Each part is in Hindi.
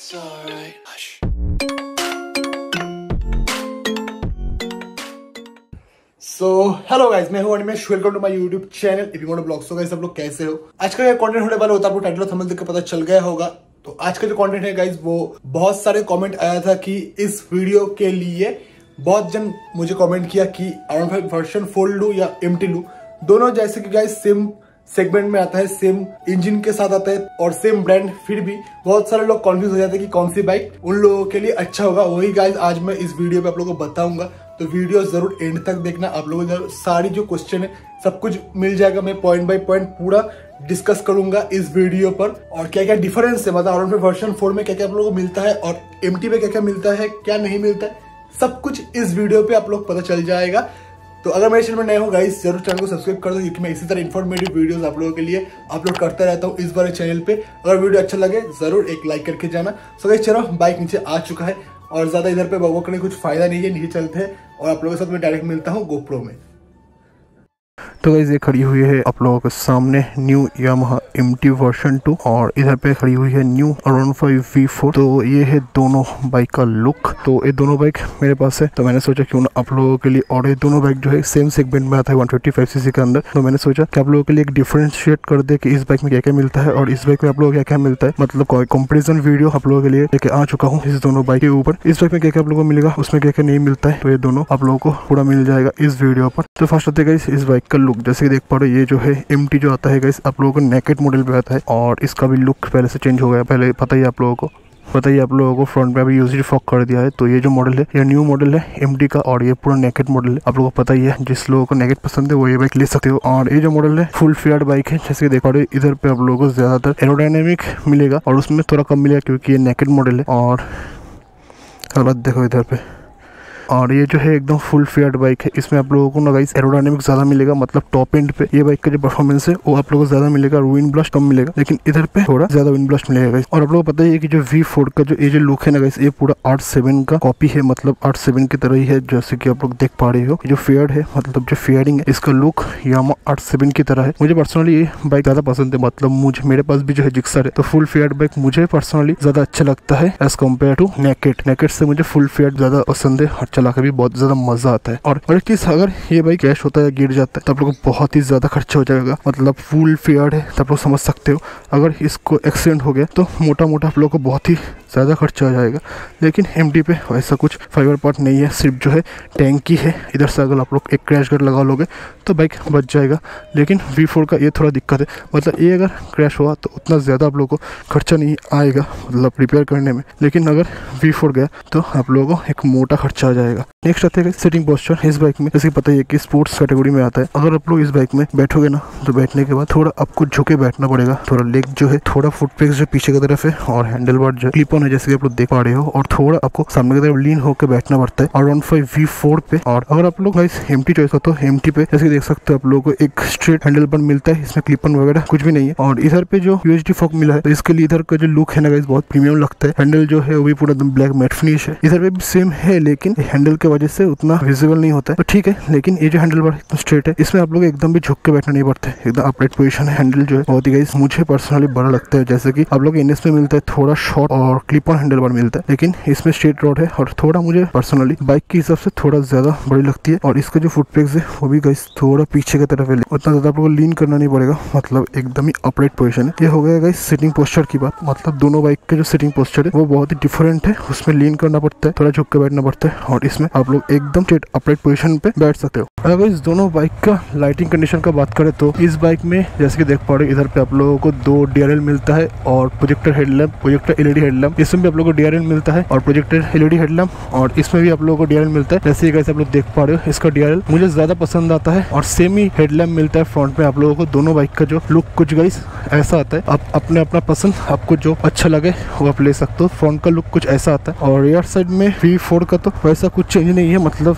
It's alright. Hush. So hello guys मैं हूँ Animesh welcome to my YouTube channel if you want blog so guys सब लोग कैसे हो? आज का कंटेंट होने वाला होता है आपको टाइटल थंबनेल देख के पता चल गया होगा। तो आज का जो कंटेंट है गाइस वो बहुत सारे कमेंट आया था कि इस वीडियो के लिए बहुत जन मुझे कमेंट किया कि आर फाइव वर्जन फोल्ड लू या एम लू। दोनों जैसे कि गाइस सेम सेगमेंट में आता है सेम इंजन के साथ आता है और सेम ब्रांड फिर भी बहुत सारे लोग कॉन्फ्यूज हो जाते हैं कि कौन सी बाइक उन लोगों के लिए अच्छा होगा। वही गाइज़ आज मैं इस वीडियो पे आप लोगों को बताऊँगा। तो वीडियो ज़रूर एंड तक देखना। आप लोगों को सारी जो क्वेश्चन है, सब कुछ मिल जाएगा। मैं पॉइंट बाय पॉइंट पूरा डिस्कस करूँगा इस वीडियो पर। और क्या क्या डिफरेंस है? मतलब आर वर्जन फोर में क्या क्या आप लोगों को मिलता है और एमटी में क्या क्या मिलता है, क्या नहीं मिलता है, सब कुछ इस वीडियो पे आप लोग पता चल जाएगा। तो अगर मेरे चैनल में नए हो गाइस ज़रूर चैनल को सब्सक्राइब कर दो, क्योंकि मैं इसी तरह इन्फॉर्मेटिव वीडियोस आप लोगों के लिए अपलोड करता रहता हूँ इस बार चैनल पे। अगर वीडियो अच्छा लगे, ज़रूर एक लाइक करके जाना। सो गाइस चलो बाइक नीचे आ चुका है और ज़्यादा इधर पे बगो करने कुछ फ़ायदा नहीं है, नीचे चलते हैं और आप लोगों के साथ मैं डायरेक्ट मिलता हूँ गोप्रो में। तो गाइज़ ये खड़ी हुई है आप लोगों के सामने new Yamaha M T version two और इधर पे खड़ी हुई है new around five V four तो ये है दोनों बाइक का लुक तो ये दोनों बाइक मेरे पास है। तो मैंने सोचा क्यों ना आप लोगों के लिए और ये दोनों बाइक जो है सेम सेगमेंट में आता है वन फिफ्टी फाइव सी के अंदर। तो मैंने सोचा कि आप लोगों के लिए एक डिफ्रेंशिएट कर दे कि इस बाइक में क्या क्या मिलता है और इस बाइक में आप लोगों को क्या क्या मिलता है। मतलब कंपेरिजन वीडियो आप लोगों के लिए लेके आ चुका हूँ इस दोनों बाइक के ऊपर। इस बाइक में क्या क्या आप लोगों को मिलेगा, उसमें क्या क्या नहीं मिलता है तो ये दोनों आप लोगों को पूरा मिल जाएगा इस वीडियो पर। तो फ़र्स्ट होते गई इस बाइक का लुक जैसे कि देख पा रहे ये जो है एमटी जो आता है आप लोगों को नेकेट मॉडल पे आता है और इसका भी लुक पहले से चेंज हो गया। पहले पता ही आप लोगों को, पता ही आप लोगों को फ्रंट में अभी यूजली फॉक कर दिया है। तो ये जो मॉडल है, ये न्यू मॉडल है एमटी का और ये पूरा नेकेट मॉडल है। आप लोगों को पता ही है, जिस लोगों को नेकेट पसंद है, वो ये बाइक ले सकते हो। और ये जो मॉडल है फुल फेयर बाइक है। जैसे देख पा रहे इधर पे आप लोगों को ज़्यादातर एरोडाइनमिक मिलेगा और उसमें थोड़ा कम मिलेगा क्योंकि ये नेकेट मॉडल है। और हालत देखो इधर पे। और ये जो है एकदम फुल फेयर बाइक है। इसमें आप लोगों को ना गाइस एरोडायनेमिक ज़्यादा मिलेगा मतलब टॉप एंड पे ये बाइक का जो परफॉर्मेंस है, वो आप लोगों को ज़्यादा मिलेगा विंड ब्लास्ट कम मिलेगा। लेकिन इधर पे थोड़ा ज़्यादा विंड ब्लास्ट मिलेगा गाइस और आप लोगों को पता ही कि जो वी फोर का जो ये जो लुक है ना गाइस ये पूरा आठ सेवन का कॉपी है मतलब आठ सेवन की तरह ही है, जैसे कि आप लोग देख पा रहे हो। जो फेयर है मतलब जो फेयरिंग है, इसका लुक यामा आठ सेवन की तरह है। मुझे पर्सनली ये बाइक ज़्यादा पसंद है मतलब मुझे, मेरे पास भी जो है जिक्सर है तो फुल फेयर बाइक मुझे पर्सनली ज़्यादा अच्छा लगता है as compared to naked naked से मुझे फुल फेयर ज़्यादा पसंद है चला के भी बहुत ज़्यादा मज़ा आता है। और एक चीज़, अगर ये बाइक क्रैश होता है गिर जाता है तो आप लोग को बहुत ही ज़्यादा खर्चा हो जाएगा। मतलब फुल फेयर है तो आप लोग समझ सकते हो। अगर इसको एक्सीडेंट हो गया तो मोटा मोटा आप लोग को बहुत ही ज़्यादा खर्चा हो जाएगा। लेकिन एम पे वैसा कुछ फाइबर पार्ट नहीं है, सिर्फ़ जो है टैंकी है इधर से अगर आप लोग एक क्रैश गार्ड लगा लोगे तो बाइक बच जाएगा। लेकिन वी का ये थोड़ा दिक्कत है। मतलब ये अगर क्रैश हुआ तो उतना ज़्यादा आप लोगों को खर्चा नहीं आएगा मतलब रिपेयर करने में। लेकिन अगर वी गया तो आप लोगों को एक मोटा खर्चा आ जाएगा। नेक्स्ट आते हैं सिटिंग पोस्चर इस बाइक में। जैसे पता ही है कि स्पोर्ट्स कैटेगरी में आता है। अगर आप लोग इस बाइक में बैठोगे ना तो बैठने के बाद थोड़ा आपको झुके बैठना पड़ेगा। थोड़ा लेग जो है, थोड़ा फुट प्रेस जो पीछे की तरफ़ है और हैंडल बार जो क्लिप ऑन है, जैसे कि आप लोग देख पा रहे हो, और थोड़ा आपको सामने की तरफ़ लीन होकर बैठना पड़ता है। और फाइव वी पे। और अगर आप लोग एम टी चॉइस हो तो एम टी पे। जैसे देख सकते हो आप लोगों को एक स्ट्रेट हैंडल पर मिलता है। इसमें क्लिपन वगैरह कुछ भी नहीं है। और इधर पे जो यूएचडी फॉक मिला है तो इसके लिए इधर का जो लुक है ना गाइस बहुत प्रीमियम लगता है। हैंडल जो है, वो भी पूरा एकदम ब्लैक मैट फिनिश है। इधर पे भी सेम है, लेकिन हैंडल के वजह से उतना विजिबल नहीं होता है। तो ठीक है, लेकिन ये जो हैंडल बार एकदम स्ट्रेट है, इसमें आप लोग एकदम भी झुक के बैठना नहीं पड़ता। एकदम अपरेट पोजिशन है हैंडल जो है, बहुत ही गाइस मुझे पर्सनली बड़ा लगता है। जैसे कि आप लोग एनएस में मिलता है, थोड़ा शॉर्ट और क्लिप ऑन हैंडल बार मिलता है, लेकिन इसमें स्ट्रेट रोड है और थोड़ा मुझे पर्सनली बाइक के हिसाब से थोड़ा ज़्यादा बड़ी लगती है और इसका जो फुट पेक्स है, वो भी गाइस थोड़ा पीछे की तरफ़ है। उतना ज़्यादा आप लोग लीन करना नहीं पड़ेगा मतलब एकदम ही अपरेट पोजिशन है। ये हो गया गाइस सिटिंग पोस्टर की बात मतलब दोनों बाइक के जो सिटिंग पोस्टर है, वो बहुत ही डिफरेंट है। उसमें लीन करना पड़ता है, थोड़ा झुक के बैठना पड़ता है और इसमें आप लोग एकदम अपरेट पोजिशन पे बैठ सकते हो। अगर इस दोनों बाइक का लाइटिंग कंडीशन का बात करें तो इस बाइक में जैसे कि देख पा रहे इधर पे आप लोगों को दो डीआरएल मिलता है और projector headlamp projector LED headlamp इसमें भी आप लोगों को डीआरएल मिलता है और प्रोजेक्टर एलईडी हेडलैम्प और इसमें भी आप लोगों को डीआरएल मिलता है। जैसे कैसे आप लोग देख पा रहे हो, इसका डीआरएल मुझे ज़्यादा पसंद आता है और सेम ही हेडलैम्प मिलता है फ्रंट में आप लोगों को। दोनों बाइक का जो लुक कुछ गाइस ऐसा आता है। आप अपने अपना पसंद, आपको जो अच्छा लगे वो आप ले सकते हो। फ्रंट का लुक कुछ ऐसा आता है। और रियर साइड में वी का तो वैसा कुछ चेंज नहीं है मतलब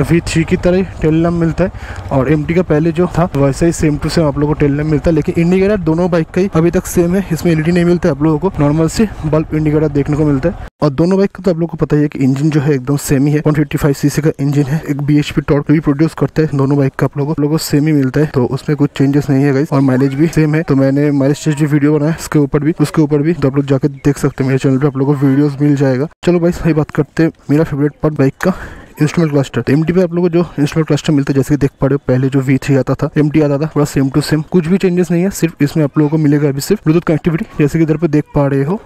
वी की तरह टेल लैम्प मिलता है और एमटी का पहले जो था, वैसे ही सेम टू सेम आप लोगों को टेल लैम्प मिलता है, लेकिन इंडिकेटर दोनों बाइक का ही अभी तक सेम है, इसमें एलईडी नहीं मिलता है, आप लोगों को नॉर्मल से बल्ब इंडिकेटर देखने को मिलता है। और दोनों बाइक का तो आप लोगों को पता ही है कि इंजन जो है एकदम सेम ही है 155 सीसी का इंजन है, एक बी एच पी टॉर्क भी प्रोड्यूस करता है दोनों बाइक का आप लोगों को सेम ही मिलता है तो उसमें कुछ चेंजेस नहीं है गाइस और माइलेज भी सेम है। तो मैंने माइलेज टेस्ट भी वीडियो बनाया, इसके ऊपर भी, उसके ऊपर भी तो आप लोग जाकर देख सकते हैं, मेरे चैनल पे आप लोगों को वीडियोस मिल जाएगा। चलो भाई सही बात करते हैं, मेरा फेवरेट पार्ट बाइक का। इंस्ट्रूमेंट क्लस्टर तो एम पे आप लोग जो इंस्ट्रूमेंट क्लस्टर मिलता है, जैसे कि देख पा रहे हो, पहले जो वी थ्री आता था एम आता था, पूरा सेम टू सेम कुछ भी चेंजेस नहीं है, सिर्फ़ इसमें आप लोगों को मिलेगा अभी सिर्फ़ ब्लूटूथ कनेक्टिविटी जैसे कि इधर पे देख पा रहे हो।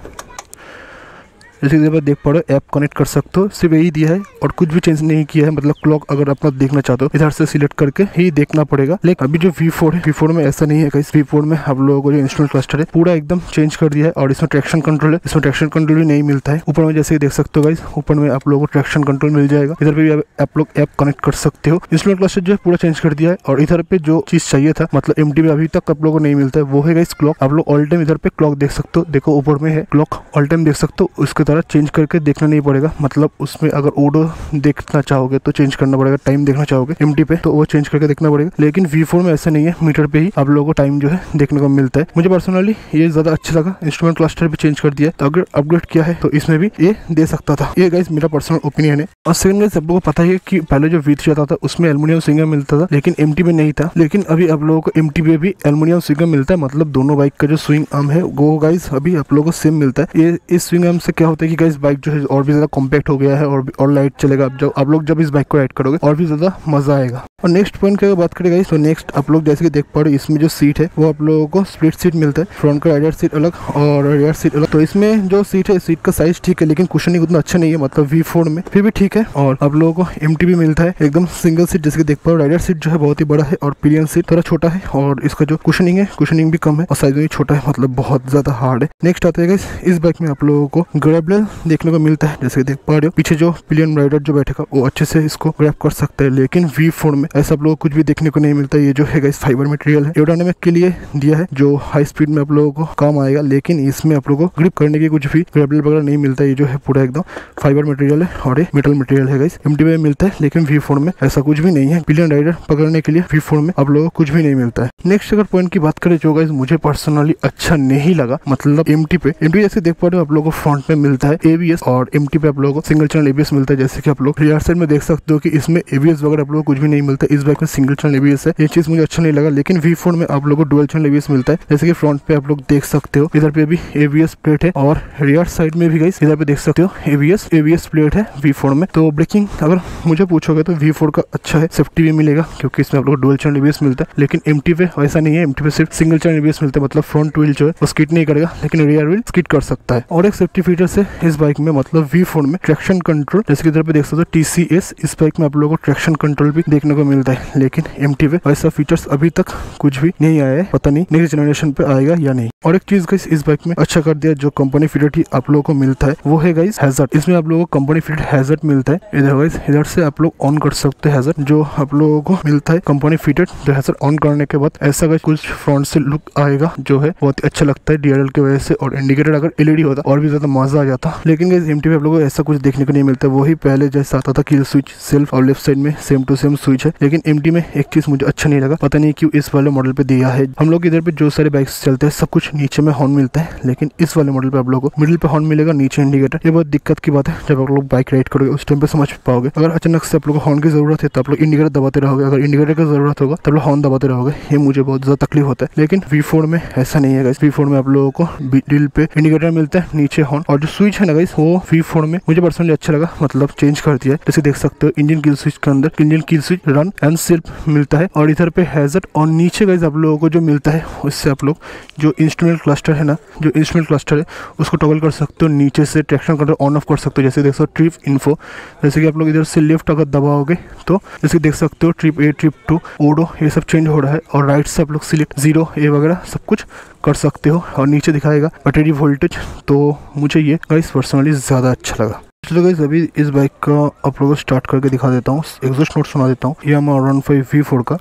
जैसे कि देख पा रहे हो ऐप कनेक्ट कर सकते हो। सिर्फ़ यही दिया है और कुछ भी चेंज नहीं किया है। मतलब क्लॉक अगर अपना देखना चाहते हो इधर से सिलेक्ट करके ही देखना पड़ेगा। लेकिन अभी जो वी फोर है वी फोर में ऐसा नहीं है इस वी फोर में आप लोगों को जो इंस्ट्रूमेंट क्लस्टर है, पूरा एकदम चेंज कर दिया है और इसमें ट्रैक्शन कंट्रोल है। इसमें ट्रैक्शन कंट्रोल भी नहीं मिलता है। ऊपर में जैसे देख सकते हो गाइस ऊपर में आप लोगों को ट्रैक्शन कंट्रोल मिल जाएगा। इधर पे भी आप लोग ऐप कनेक्ट कर सकते हो। इंस्ट्रूमेंट क्लस्टर जो है, पूरा चेंज कर दिया है और इधर पे जो चीज़ चाहिए था मतलब एम में अभी तक आप लोगों को नहीं मिलता है, वो है गाइस क्लॉक आप लोग ऑल टाइम इधर पे क्लॉक देख सकते हो। देखो ऊपर में है क्लॉक ऑल टाइम देख सकते हो। उसके तरह चेंज करके देखना नहीं पड़ेगा। मतलब उसमें अगर ओडो देखना चाहोगे तो चेंज करना पड़ेगा। टाइम देखना चाहोगे एमटी पे तो वो चेंज करके देखना पड़ेगा। लेकिन वी में ऐसा नहीं है। मीटर पे ही आप लोगों को टाइम जो है देखने को मिलता है। मुझे पर्सनली ये ज़्यादा अच्छा लगा। इंस्ट्रूमेंट क्लस्टर भी चेंज कर दिया। तो अगर अपग्रेड किया है तो इसमें भी ये दे सकता था। ये गाइज़ मेरा पर्सनल ओपिनियन है। और सेकंड गाइज़ आप लोगों को पता है कि पहले जो वी आता था, उसमें एलुमिनियम सिंगम मिलता था, लेकिन एमटी में नहीं था। लेकिन अभी आप लोगों को एम में भी एलुमिनियम सिंगम मिलता है। मतलब दोनों बाइक का जो स्विंग आर्म है, वो गाइज़ अभी आप लोगों को सेम मिलता है। ये, इस स्विंग आर्म से क्या होता है कि गाइज़ बाइक जो है और भी ज़्यादा कॉम्पैक्ट हो गया है और और लाइट चलेगा। जब, आप लोग जब इस बाइक को राइड करोगे, और भी ज़्यादा मज़ा आएगा। और नेक्स्ट पॉइंट की अगर बात करें तो नेक्स्ट आप लोग जैसे कि देख पा रहे हो, इसमें जो सीट है, वो आप लोगों को स्प्लिट सीट मिलता है। फ्रंट का राइडर सीट अलग और रियर सीट अलग। तो इसमें जो सीट है सीट का साइज़ ठीक है, लेकिन कुशनिंग उतना अच्छा नहीं है मतलब वी फोर में। फिर भी ठीक है और आप लोगों को एम भी मिलता है। एकदम सिंगल सीट जैसे कि देख पा रहे राइडर सीट जो है बहुत ही बड़ा है और पिलियन सीट थोड़ा छोटा है और इसका जो कुशनिंग है कुशनिंग भी कम है और साइज़ भी छोटा है मतलब बहुत ज़्यादा हार्ड है। नेक्स्ट आते हैं इस बाइक में आप लोगों को ग्रेबल देखने को मिलता है, जैसे देख पा रहे हो। पीछे जो पिलियन राइडर जो बैठेगा वो अच्छे से इसको ग्रैप कर सकता है, लेकिन वी फोर में ऐसा आप लोगों कुछ भी देखने को नहीं मिलता। ये जो है गाइस फाइबर मटेरियल है। एरोडायनेमिक के लिए दिया है, जो हाई स्पीड में आप लोगों को काम आएगा, लेकिन इसमें आप लोगों को ग्रिप करने की कुछ भी ग्रेबल वगैरह नहीं मिलता। ये जो है पूरा एकदम फाइबर मटेरियल है और ये मेटल मटेरियल है गाइस एम में मिलता है, लेकिन वी फोर में ऐसा कुछ भी नहीं है। पिलियन राइडर पकड़ने के लिए वी फोर में आप लोगों को कुछ भी नहीं मिलता है। नेक्स्ट अगर पॉइंट की बात करें, जो गाइस मुझे पर्सनली अच्छा नहीं लगा मतलब एमटी पे। एमटी जैसे देख पा रहे हो आप लोगों को फ्रंट में मिलता है एबीएस और एमटी पे आप लोगों को सिंगल चैनल एबीएस मिलता है जैसे कि आप लोग रियर साइड में देख सकते हो कि इसमें एबीएस वगैरह आप लोगों को कुछ भी नहीं मिलता इस बाइक में सिंगल चैनल एबीएस है ये चीज़ मुझे अच्छा नहीं लगा लेकिन वी फोर में आप लोगों को डुअल चैनल एबीएस मिलता है जैसे कि फ्रंट पे आप लोग देख सकते हो इधर पे भी एबीएस प्लेट है और रियर साइड में भी गई इधर पे देख सकते हो एबीएस एबीएस प्लेट है वी फोर में तो ब्रेकिंग अगर मुझे पूछोगे तो वी फोर का अच्छा है सेफ्टी भी मिलेगा क्योंकि इसमें आप लोग डुअल चैनल एबीएस मिलता है लेकिन एमटी पे ऐसा नहीं है एमटी पे सिर्फ़ सिंगल चैनल एबीएस मिलता है मतलब फ्रंट व्हील जो है वो स्किट नहीं करेगा लेकिन रियर व्हील स्किट कर सकता है और एक सेफ्टी फीचर से इस बाइक में मतलब वी फोर में ट्रैक्शन कंट्रोल जैसे कि पे देख सकते हो टी सी एस इस बाइक में आप लोगों को ट्रैक्शन कंट्रोल भी देखने को मिलता है। लेकिन एम टी ऐसा फीचर्स अभी तक कुछ भी नहीं आया है। पता नहीं नेक्स्ट जनरेशन पे आएगा या नहीं। और एक चीज़ इस बाइक में अच्छा कर दिया, जो कंपनी फिटेड आप लोगों को मिलता है, वो है गाइस हैजर्ड इसमें आप लोगों को कंपनी फिटेड हैजर्ड मिलता है। इधर गाइस इधर से आप लोग ऑन कर सकते हैं जो आप लोगों को मिलता है। कंपनी फिटेड जो हैजर्ड ऑन करने के बाद ऐसा गाइस कुछ फ्रंट से लुक आएगा, जो है बहुत अच्छा लगता है डीआरएल की वजह से। और इंडिकेटर अगर एलईडी होता, और भी ज़्यादा मज़ा आ जाता लेकिन गाइस एम आप लोगों को ऐसा कुछ देखने को नहीं मिलता। वही पहले जैसा आता था किल स्विच सेल्फ और लेफ़्ट साइड में सेम टू सेम स्विच है। लेकिन एमटी में एक चीज़ मुझे अच्छा नहीं लगा। पता नहीं क्यों इस वाले मॉडल पे दिया है। हम लोग इधर पे जो सारे बाइक्स चलते हैं, सब कुछ नीचे में हॉर्न मिलता है। लेकिन इस वाले मॉडल पे आप लोगों को मिडिल पे हॉर्न मिलेगा, नीचे इंडिकेटर ये बहुत दिक्कत की बात है, जब आप लोग बाइक राइड करोगे, उस टाइम पे समझ पाओगे। अगर अचानक से आप लोग हॉर्न की ज़रूरत है तो आप लोग इंडिकेटर दबाते रहोगे। अगर इंडिकेटर की ज़रूरत होगा तो आप लोग हॉर्न दबाते रहोगे। ये मुझे बहुत ज़्यादा तकलीफ़ होता है। लेकिन वी में ऐसा नहीं है वी फोर में आप लोगों को मिडिल पे इंडिकेटर मिलता है, नीचे हॉर्न और जो स्विच है ना गाइस वो वी फोर में। मुझे पर्सनली अच्छा लगा मतलब चेंज कर दिया। जैसे देख सकते हो इंजन किल स्विच के अंदर engine kill switch run and self मिलता है। और इधर पे हैजट और नीचे गाइस आप लोगों को जो मिलता है, उससे आप लोग जो इंस्ट्रूमेंट क्लस्टर है ना, जो इंस्ट्रूमेंट क्लस्टर है, उसको टॉगल कर सकते हो, नीचे से ट्रैक्शन कंट्रोल ऑन ऑफ़ कर सकते हो। जैसे देख सकते हो ट्रिप इन्फो जैसे कि आप लोग इधर से लेफ़्ट अगर दबाओगे तो जैसे देख सकते हो trip A trip two odo ये सब चेंज हो रहा है। और राइट से आप लोग सिलेक्ट ज़ीरो ए वगैरह, सब कुछ कर सकते हो और नीचे दिखाएगा बैटरी वोल्टेज तो मुझे ये गाइस पर्सनली ज़्यादा अच्छा लगा। चलो गाइस अभी इस बाइक का आप स्टार्ट करके दिखा देता हूँ। एग्जॉस्ट नोट सुना देता हूँ। ये हमारा वन फाइव वी फोर का।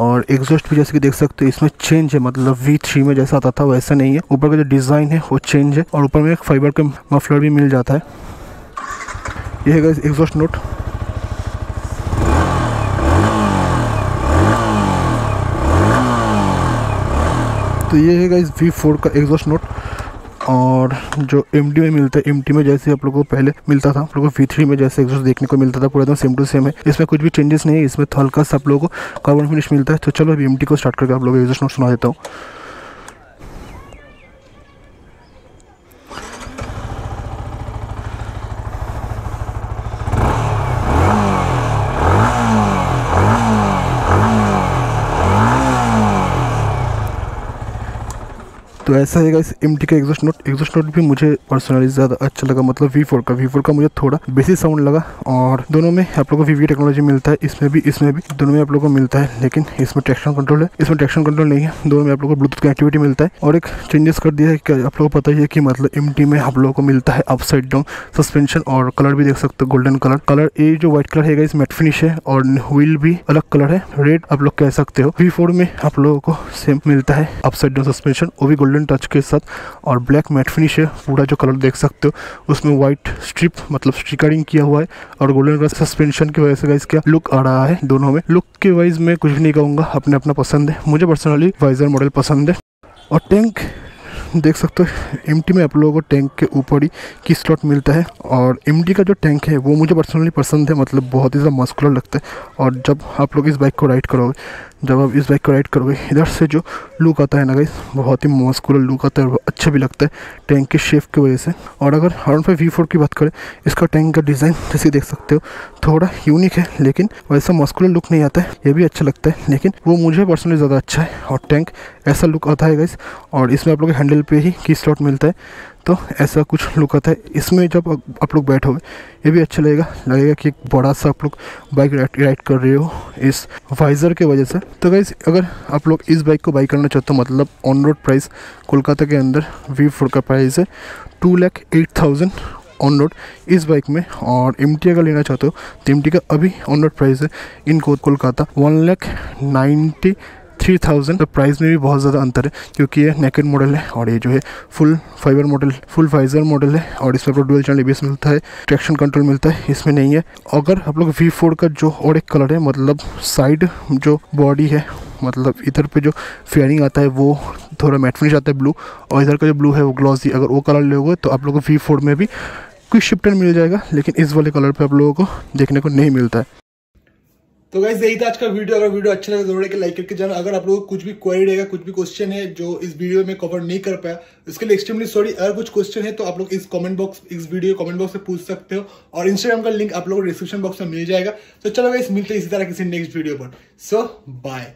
और एग्जॉस्ट भी जैसे कि देख सकते हो, इसमें चेंज है मतलब वी थ्री में जैसा आता था वैसा नहीं है। ऊपर का जो डिज़ाइन है, वो चेंज है। और ऊपर में एक फाइबर का मफलर भी मिल जाता है। ये है गाइस एग्जॉस्ट नोट तो ये है गाइज़ वी फोर का एग्जॉस्ट नोट और जो MT में मिलता है एमटी में जैसे आप लोगों को पहले मिलता था, आप लोगों को वी थ्री में जैसे एग्जॉस्ट देखने को मिलता था, पूरा एकदम सेम टू सेम है। इसमें कुछ भी चेंजेस नहीं है, इसमें तो हल्का सा आप लोगों को कार्बन फिनिश मिलता है। तो चलो अभी एम को स्टार्ट करके आप लोगों को एग्जॉस्ट नोट सुना देता हूँ। तो ऐसा है इस MT का एग्जॉस्ट नोट एग्जॉस्ट नोट भी मुझे पर्सनली ज़्यादा अच्छा लगा मतलब वी फोर का। वी फोर का मुझे थोड़ा बेसिक साउंड लगा और दोनों में आप लोगों को वी टेक्नोलॉजी मिलता है, इसमें भी इसमें भी दोनों में आप लोगों को मिलता है, लेकिन इसमें ट्रैक्शन कंट्रोल है। इसमें ट्रैक्शन कंट्रोल नहीं है, दोनों में आप लोगों को ब्लूटूथ कनेक्टिविटी मिलता है और एक चेंजेस कर दिया है कि आप लोगों को पता ही है कि मतलब एम में आप लोगों को मिलता है अपसाइड डाउन सस्पेंशन और कलर भी देख सकते हो गोल्डन कलर कलर ये जो व्हाइट कलर है इस मेट फिनिश है और व्हील भी अलग कलर है। रेड आप लोग कह सकते हो। वी में आप लोगों को सेम मिलता है अपसाइड डाउन सस्पेंशन वो भी गोल्डन टच के साथ और ब्लैक मैट फिनिश है, पूरा जो कलर देख सकते हो, उसमें व्हाइट स्ट्रिप मतलब स्टिकरिंग किया हुआ है और गोल्डन कलर सस्पेंशन की वजह से गाइस क्या लुक आ रहा है दोनों में। लुक के वाइज मैं कुछ नहीं कहूँगा अपने अपना पसंद है। मुझे पर्सनली वाइजर मॉडल पसंद है। और टैंक देख सकते हो एमटी में आप लोगों को टैंक के ऊपर ही की स्लॉट मिलता है और एम का जो टैंक है, वो मुझे पर्सनली पसंद है मतलब बहुत ही ज़्यादा मस्कुलर लगता है और जब आप लोग इस बाइक को राइड करोगे, जब आप इस बाइक को राइड करोगे, इधर से जो लुक आता है ना गाइस बहुत ही मस्कुलर लुक आता है और अच्छा भी लगता है टैंक के शेप की वजह से। और अगर आर फाइव वी फोर की बात करें, इसका टैंक का डिज़ाइन जैसे देख सकते हो, थोड़ा यूनिक है, लेकिन वैसा मस्कुलर लुक नहीं आता है, ये भी अच्छा लगता है, लेकिन वो मुझे पर्सनली ज़्यादा अच्छा है। और टैंक ऐसा लुक आता है गाइस और इसमें आप लोग हैंडल पे ही की स्लॉट मिलता है। तो ऐसा कुछ लुक आता है। इसमें जब आप लोग बैठोगे, ये भी अच्छा लगेगा। लगेगा कि एक बड़ा सा आप लोग बाइक राइड कर रहे हो इस वाइज़र के वजह से। तो गाइज़ अगर आप लोग इस बाइक को बाई करना चाहते हो मतलब ऑन रोड प्राइस कोलकाता के अंदर वी फोर का प्राइस है two lakh eight thousand on road इस बाइक में। और एम अगर लेना चाहते हो तो एम का अभी ऑन रोड प्राइस है in Kolkata one lakh ninety three thousand तो प्राइस में भी बहुत ज़्यादा अंतर है, क्योंकि ये नेकेड मॉडल है और ये जो है full fibre model full fibre model है और इसमें आपको डुअल चैनल एबीएस मिलता है ट्रैक्शन कंट्रोल मिलता है, इसमें नहीं है। अगर आप लोग वी का जो और एक कलर है मतलब साइड जो बॉडी है मतलब इधर पे जो फेयरिंग आता है, वो थोड़ा मैट फिनिश आता है ब्लू और इधर का जो ब्लू है, वो ग्लॉसी अगर वो कलर लोगे तो आप लोगों को वी में भी क्विक शिफ्टर मिल जाएगा, लेकिन इस वाले कलर पे आप लोगों को देखने को नहीं मिलता है। तो गाइज़ यही था आज का वीडियो अगर वीडियो अच्छा लगे ज़रूर लाइक करके जाना। अगर आप लोग कुछ भी क्वेरी रहेगा कुछ भी क्वेश्चन है जो इस वीडियो में कवर नहीं कर पाया इसके लिए एक्सट्रीमली सॉरी अगर कुछ क्वेश्चन है तो आप लोग इस कमेंट बॉक्स इस वीडियो कमेंट बॉक्स में पूछ सकते हो। और इंस्टाग्राम का लिंक आप लोग को डिस्क्रिप्शन बॉक्स में मिल जाएगा। तो चलो गाइस मिलते हैं इसी तरह किसी नेक्स्ट वीडियो पर। सो so, बाय